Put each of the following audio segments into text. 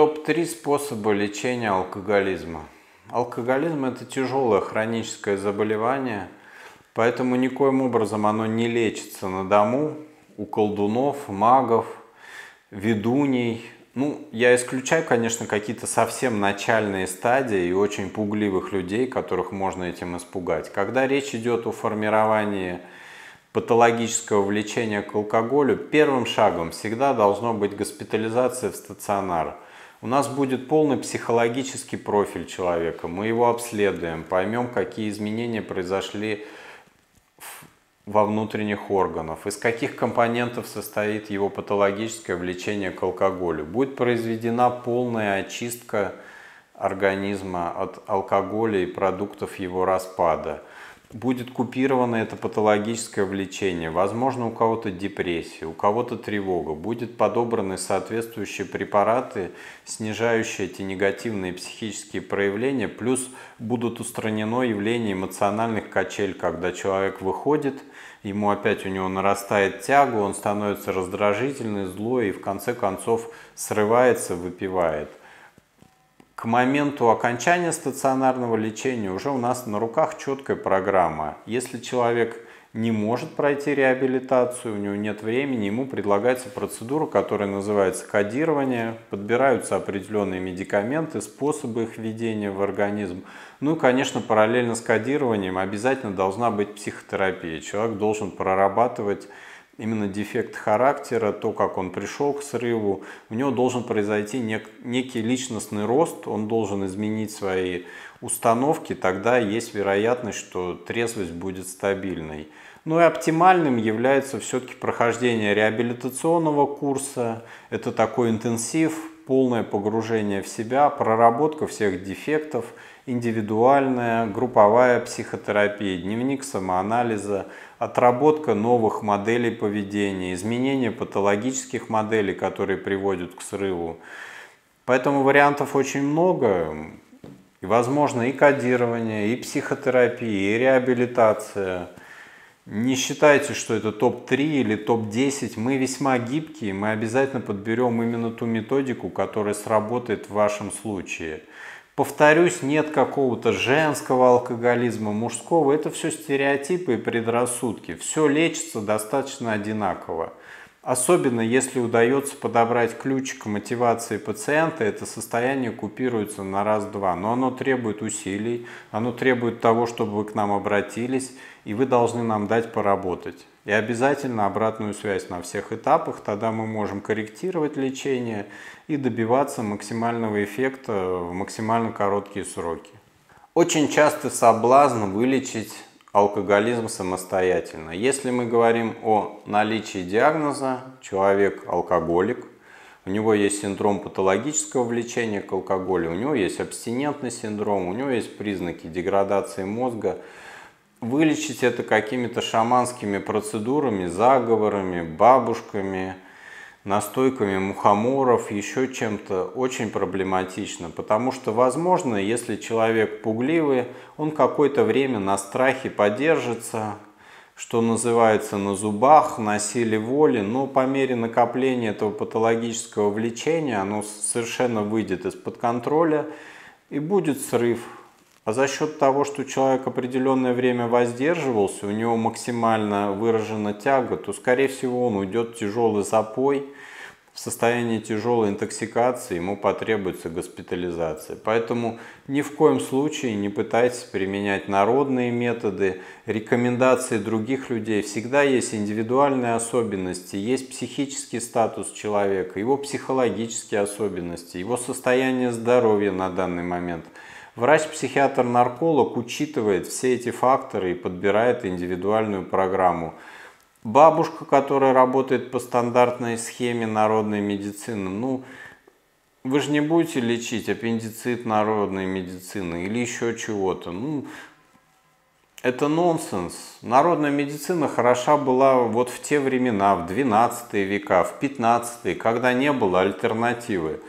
Топ-3 способа лечения алкоголизма. Алкоголизм – это тяжелое хроническое заболевание, поэтому никоим образом оно не лечится на дому у колдунов, магов, ведуней. Ну, я исключаю, конечно, какие-то совсем начальные стадии и очень пугливых людей, которых можно этим испугать. Когда речь идет о формировании патологического влечения к алкоголю, первым шагом всегда должно быть госпитализация в стационар – у нас будет полный психологический профиль человека. Мы его обследуем, поймем, какие изменения произошли во внутренних органах, из каких компонентов состоит его патологическое влечение к алкоголю. Будет произведена полная очистка организма от алкоголя и продуктов его распада – будет купировано это патологическое влечение. Возможно, у кого-то депрессия, у кого-то тревога. Будет подобраны соответствующие препараты, снижающие эти негативные психические проявления. Плюс будут устранено явление эмоциональных качель, когда человек выходит, ему опять у него нарастает тяга, он становится раздражительный, злой и в конце концов срывается, выпивает к моменту окончания стационарного лечения уже у нас на руках четкая программа. Если человек не может пройти реабилитацию, у него нет времени, ему предлагается процедура, которая называется кодирование, подбираются определенные медикаменты, способы их введения в организм. Ну и, конечно, параллельно с кодированием обязательно должна быть психотерапия. Человек должен прорабатывать именно дефект характера, то, как он пришел к срыву, у него должен произойти нек, некий личностный рост, он должен изменить свои установки, тогда есть вероятность, что трезвость будет стабильной. Ну и оптимальным является все-таки прохождение реабилитационного курса. Это такой интенсив, полное погружение в себя, проработка всех дефектов, индивидуальная, групповая психотерапия, дневник самоанализа, отработка новых моделей поведения, изменение патологических моделей, которые приводят к срыву. Поэтому вариантов очень много. И возможно и кодирование, и психотерапия, и реабилитация. Не считайте, что это топ-3 или топ-10. Мы весьма гибкие, мы обязательно подберем именно ту методику, которая сработает в вашем случае. Повторюсь, нет какого-то женского алкоголизма, мужского. Это все стереотипы и предрассудки. Все лечится достаточно одинаково. Особенно если удается подобрать ключик мотивации пациента, это состояние купируется на раз-два. Но оно требует усилий, оно требует того, чтобы вы к нам обратились, и вы должны нам дать поработать. И обязательно обратную связь на всех этапах, тогда мы можем корректировать лечение и добиваться максимального эффекта в максимально короткие сроки. Очень часто соблазн вылечить алкоголизм самостоятельно. Если мы говорим о наличии диагноза, человек алкоголик, у него есть синдром патологического влечения к алкоголю, у него есть абстинентный синдром, у него есть признаки деградации мозга. Вылечить это какими-то шаманскими процедурами, заговорами, бабушками – настойками мухоморов, еще чем-то очень проблематично, потому что, возможно, если человек пугливый, он какое-то время на страхе подержится, что называется, на зубах, на силе воли, но по мере накопления этого патологического влечения оно совершенно выйдет из-под контроля и будет срыв а за счет того, что человек определенное время воздерживался, у него максимально выражена тяга, то, скорее всего, он уйдет в тяжелый запой, в состоянии тяжелой интоксикации ему потребуется госпитализация. Поэтому ни в коем случае не пытайтесь применять народные методы, рекомендации других людей. Всегда есть индивидуальные особенности, есть психический статус человека, его психологические особенности, его состояние здоровья на данный момент – Врач-психиатр-нарколог учитывает все эти факторы и подбирает индивидуальную программу. Бабушка, которая работает по стандартной схеме народной медицины, ну, вы же не будете лечить аппендицит народной медицины или еще чего-то. Ну, это нонсенс. Народная медицина хороша была вот в те времена, в 12 века, в 15 когда не было альтернативы.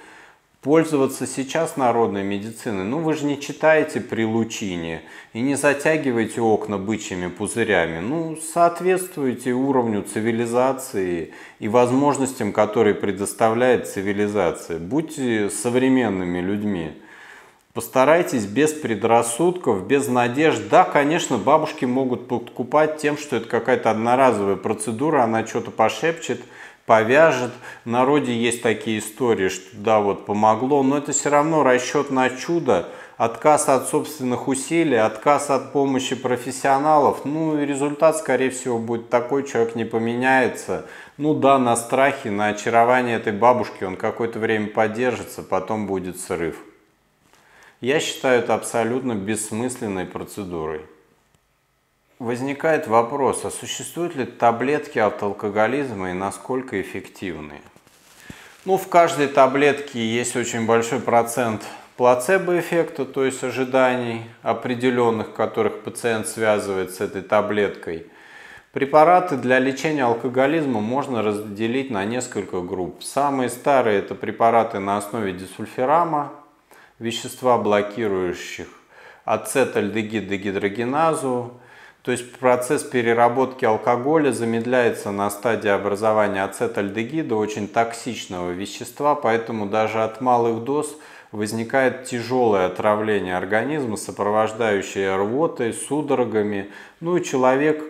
Пользоваться сейчас народной медициной, ну вы же не читаете при лучине и не затягиваете окна бычьими пузырями. Ну, соответствуйте уровню цивилизации и возможностям, которые предоставляет цивилизация. Будьте современными людьми. Постарайтесь без предрассудков, без надежд. Да, конечно, бабушки могут подкупать тем, что это какая-то одноразовая процедура, она что-то пошепчет, повяжет. В народе есть такие истории, что да, вот помогло, но это все равно расчет на чудо, отказ от собственных усилий, отказ от помощи профессионалов. Ну и результат, скорее всего, будет такой, человек не поменяется. Ну да, на страхе, на очарование этой бабушки он какое-то время поддержится, потом будет срыв. Я считаю это абсолютно бессмысленной процедурой. Возникает вопрос, а существуют ли таблетки от алкоголизма и насколько эффективные? Ну, в каждой таблетке есть очень большой процент плацебо-эффекта, то есть ожиданий определенных, которых пациент связывает с этой таблеткой. Препараты для лечения алкоголизма можно разделить на несколько групп. Самые старые это препараты на основе дисульфирама, вещества, блокирующих ацетальдегид-дегидрогеназу. То есть процесс переработки алкоголя замедляется на стадии образования ацетальдегида, очень токсичного вещества, поэтому даже от малых доз возникает тяжелое отравление организма, сопровождающее рвотой, судорогами. Ну и человек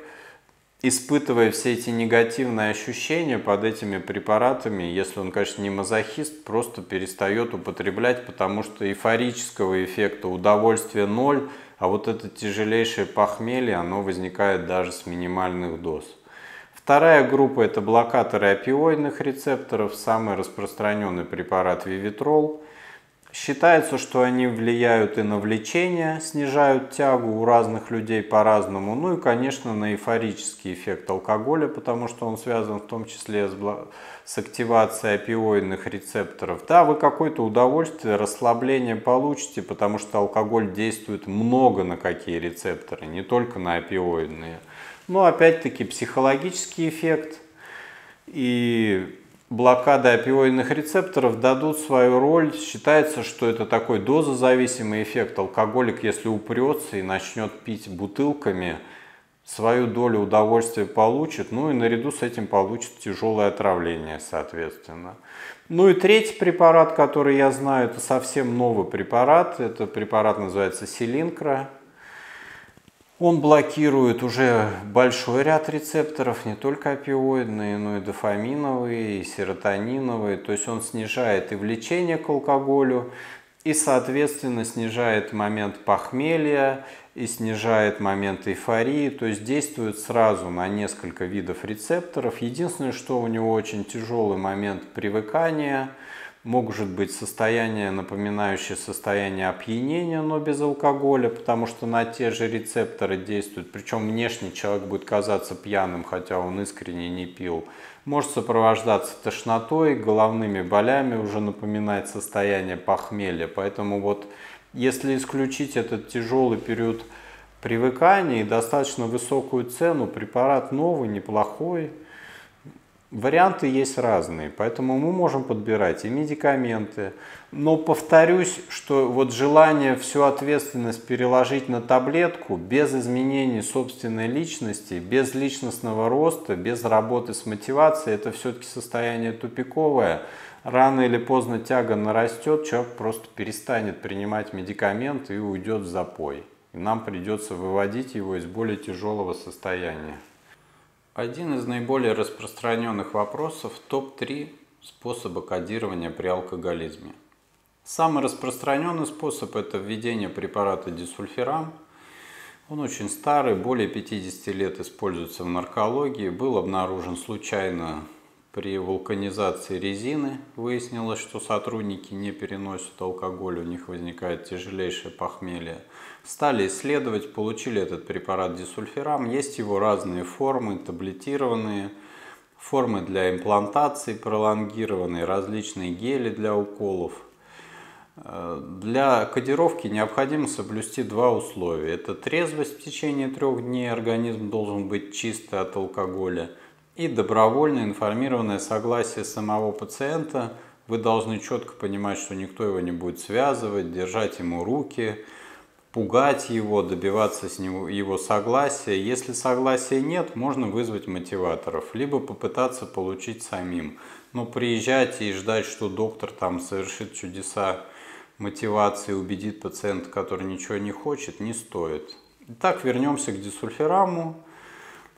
испытывая все эти негативные ощущения под этими препаратами, если он, конечно, не мазохист, просто перестает употреблять, потому что эйфорического эффекта удовольствия ноль, а вот это тяжелейшее похмелье, оно возникает даже с минимальных доз. Вторая группа – это блокаторы опиоидных рецепторов, самый распространенный препарат Вивитрол – Считается, что они влияют и на влечение, снижают тягу у разных людей по-разному. Ну и, конечно, на эйфорический эффект алкоголя, потому что он связан в том числе с, с активацией опиоидных рецепторов. Да, вы какое-то удовольствие, расслабление получите, потому что алкоголь действует много на какие рецепторы, не только на опиоидные. Но опять-таки психологический эффект и блокады опиоидных рецепторов дадут свою роль. Считается, что это такой дозозависимый эффект. Алкоголик, если упрется и начнет пить бутылками, свою долю удовольствия получит, ну и наряду с этим получит тяжелое отравление, соответственно. Ну и третий препарат, который я знаю, это совсем новый препарат. Это препарат называется Селинкра. Он блокирует уже большой ряд рецепторов, не только опиоидные, но и дофаминовые, и серотониновые. То есть он снижает и влечение к алкоголю, и, соответственно, снижает момент похмелья, и снижает момент эйфории, то есть действует сразу на несколько видов рецепторов. Единственное, что у него очень тяжелый момент привыкания – может быть состояние, напоминающее состояние опьянения, но без алкоголя, потому что на те же рецепторы действуют. Причем внешне человек будет казаться пьяным, хотя он искренне не пил. Может сопровождаться тошнотой, головными болями, уже напоминает состояние похмелья. Поэтому вот если исключить этот тяжелый период привыкания и достаточно высокую цену, препарат новый, неплохой, Варианты есть разные, поэтому мы можем подбирать и медикаменты. Но повторюсь, что вот желание всю ответственность переложить на таблетку без изменений собственной личности, без личностного роста, без работы с мотивацией, это все-таки состояние тупиковое. Рано или поздно тяга нарастет, человек просто перестанет принимать медикаменты и уйдет в запой. И нам придется выводить его из более тяжелого состояния. Один из наиболее распространенных вопросов – топ-3 способа кодирования при алкоголизме. Самый распространенный способ – это введение препарата дисульфирам. Он очень старый, более 50 лет используется в наркологии. Был обнаружен случайно при вулканизации резины. Выяснилось, что сотрудники не переносят алкоголь, у них возникает тяжелейшее похмелье. Стали исследовать, получили этот препарат дисульфирам. Есть его разные формы, таблетированные, формы для имплантации пролонгированные, различные гели для уколов. Для кодировки необходимо соблюсти два условия. Это трезвость в течение трех дней, организм должен быть чистый от алкоголя, и добровольное информированное согласие самого пациента вы должны четко понимать, что никто его не будет связывать, держать ему руки, пугать его, добиваться с него, его согласия. Если согласия нет, можно вызвать мотиваторов, либо попытаться получить самим. Но приезжать и ждать, что доктор там совершит чудеса мотивации, убедит пациента, который ничего не хочет, не стоит. Итак, вернемся к дисульфираму.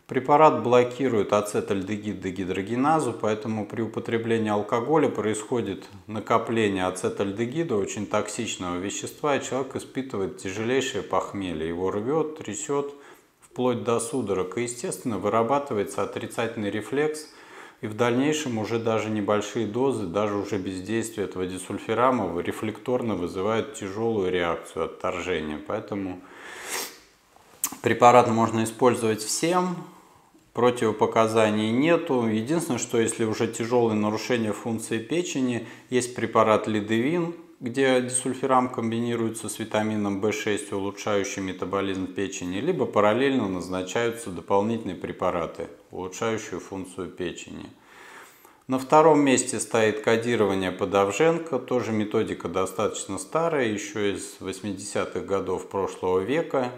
Препарат блокирует ацетальдегид-дегидрогеназу, поэтому при употреблении алкоголя происходит накопление ацетальдегида, очень токсичного вещества, и человек испытывает тяжелейшее похмелье. Его рвет, трясет, вплоть до судорог. И, естественно, вырабатывается отрицательный рефлекс, и в дальнейшем уже даже небольшие дозы, даже уже без действия этого дисульфирама рефлекторно вызывают тяжелую реакцию отторжения. Поэтому препарат можно использовать всем, Противопоказаний нету. Единственное, что если уже тяжелые нарушения функции печени, есть препарат лидевин, где дисульфирам комбинируется с витамином В6, улучшающим метаболизм печени, либо параллельно назначаются дополнительные препараты, улучшающие функцию печени. На втором месте стоит кодирование Подовженко, тоже методика достаточно старая, еще из 80-х годов прошлого века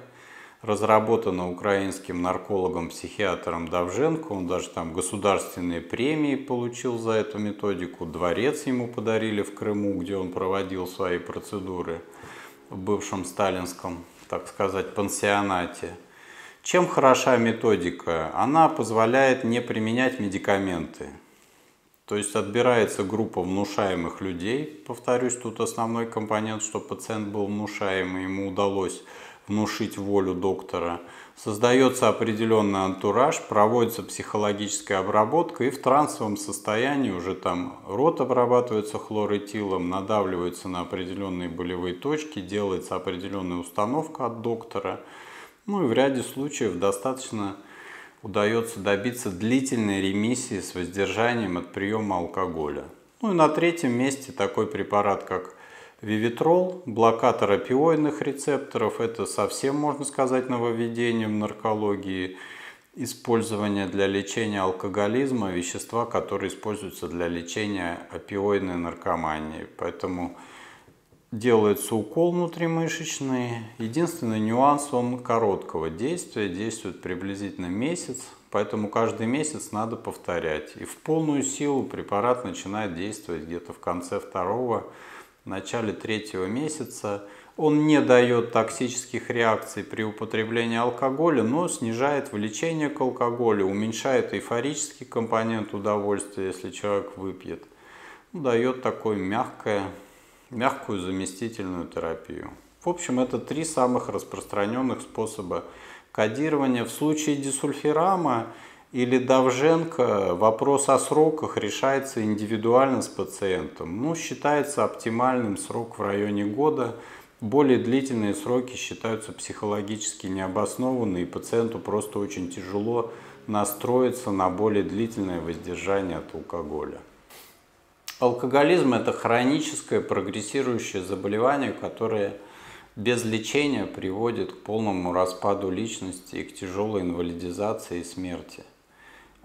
разработана украинским наркологом-психиатром Давженко. Он даже там государственные премии получил за эту методику. Дворец ему подарили в Крыму, где он проводил свои процедуры в бывшем сталинском, так сказать, пансионате. Чем хороша методика? Она позволяет не применять медикаменты. То есть отбирается группа внушаемых людей. Повторюсь, тут основной компонент, что пациент был внушаемый, ему удалось внушить волю доктора. Создается определенный антураж, проводится психологическая обработка и в трансовом состоянии уже там рот обрабатывается хлорэтилом, надавливается на определенные болевые точки, делается определенная установка от доктора. Ну и в ряде случаев достаточно удается добиться длительной ремиссии с воздержанием от приема алкоголя. Ну и на третьем месте такой препарат, как Вивитрол, блокатор опиоидных рецепторов, это совсем, можно сказать, нововведение в наркологии. Использование для лечения алкоголизма, вещества, которые используются для лечения опиоидной наркомании. Поэтому делается укол внутримышечный. Единственный нюанс, он короткого действия, действует приблизительно месяц, поэтому каждый месяц надо повторять. И в полную силу препарат начинает действовать где-то в конце второго в начале третьего месяца. Он не дает токсических реакций при употреблении алкоголя, но снижает влечение к алкоголю, уменьшает эйфорический компонент удовольствия, если человек выпьет. Ну, дает такую мягкое, мягкую заместительную терапию. В общем, это три самых распространенных способа кодирования. В случае дисульфирама или Давженко, вопрос о сроках решается индивидуально с пациентом. Ну, считается оптимальным срок в районе года. Более длительные сроки считаются психологически необоснованными, и пациенту просто очень тяжело настроиться на более длительное воздержание от алкоголя. Алкоголизм – это хроническое прогрессирующее заболевание, которое без лечения приводит к полному распаду личности и к тяжелой инвалидизации и смерти –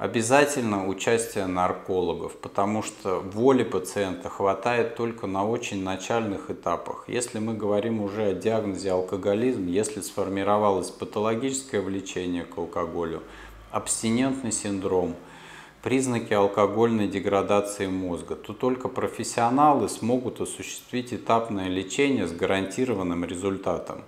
Обязательно участие наркологов, потому что воли пациента хватает только на очень начальных этапах. Если мы говорим уже о диагнозе алкоголизм, если сформировалось патологическое влечение к алкоголю, абстинентный синдром, признаки алкогольной деградации мозга, то только профессионалы смогут осуществить этапное лечение с гарантированным результатом.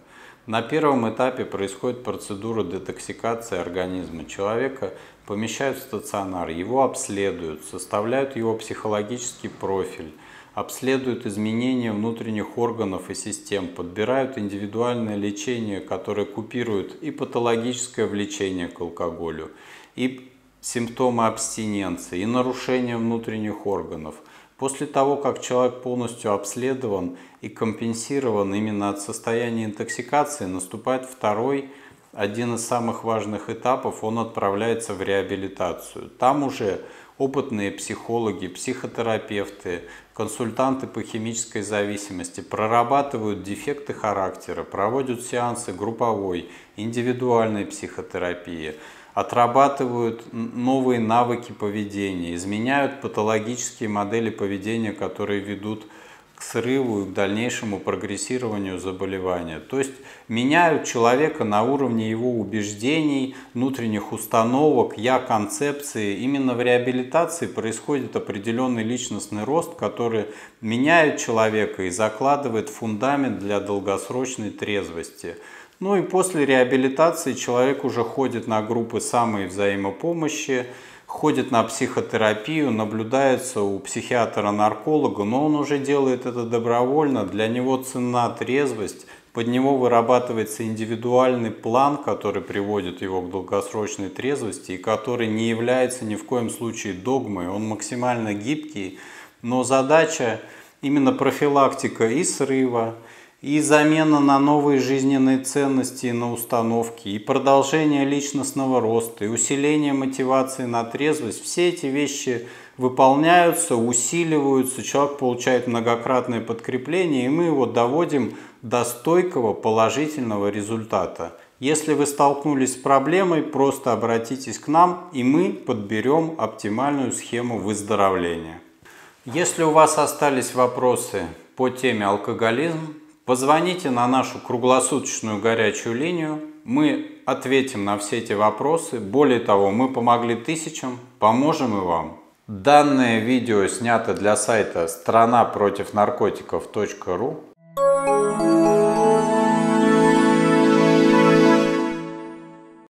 На первом этапе происходит процедура детоксикации организма человека, помещают в стационар, его обследуют, составляют его психологический профиль, обследуют изменения внутренних органов и систем, подбирают индивидуальное лечение, которое купирует и патологическое влечение к алкоголю, и симптомы абстиненции, и нарушения внутренних органов – После того, как человек полностью обследован и компенсирован именно от состояния интоксикации, наступает второй, один из самых важных этапов, он отправляется в реабилитацию. Там уже опытные психологи, психотерапевты, консультанты по химической зависимости прорабатывают дефекты характера, проводят сеансы групповой, индивидуальной психотерапии, отрабатывают новые навыки поведения, изменяют патологические модели поведения, которые ведут к срыву и к дальнейшему прогрессированию заболевания. То есть меняют человека на уровне его убеждений, внутренних установок, я-концепции. Именно в реабилитации происходит определенный личностный рост, который меняет человека и закладывает фундамент для долгосрочной трезвости. Ну и после реабилитации человек уже ходит на группы самой взаимопомощи, ходит на психотерапию, наблюдается у психиатра-нарколога, но он уже делает это добровольно, для него цена трезвость, под него вырабатывается индивидуальный план, который приводит его к долгосрочной трезвости и который не является ни в коем случае догмой, он максимально гибкий, но задача именно профилактика и срыва, и замена на новые жизненные ценности и на установки, и продолжение личностного роста, и усиление мотивации на трезвость, все эти вещи выполняются, усиливаются, человек получает многократное подкрепление, и мы его доводим до стойкого положительного результата. Если вы столкнулись с проблемой, просто обратитесь к нам, и мы подберем оптимальную схему выздоровления. Если у вас остались вопросы по теме алкоголизм, Позвоните на нашу круглосуточную горячую линию, мы ответим на все эти вопросы. Более того, мы помогли тысячам, поможем и вам. Данное видео снято для сайта страна против наркотиков.ру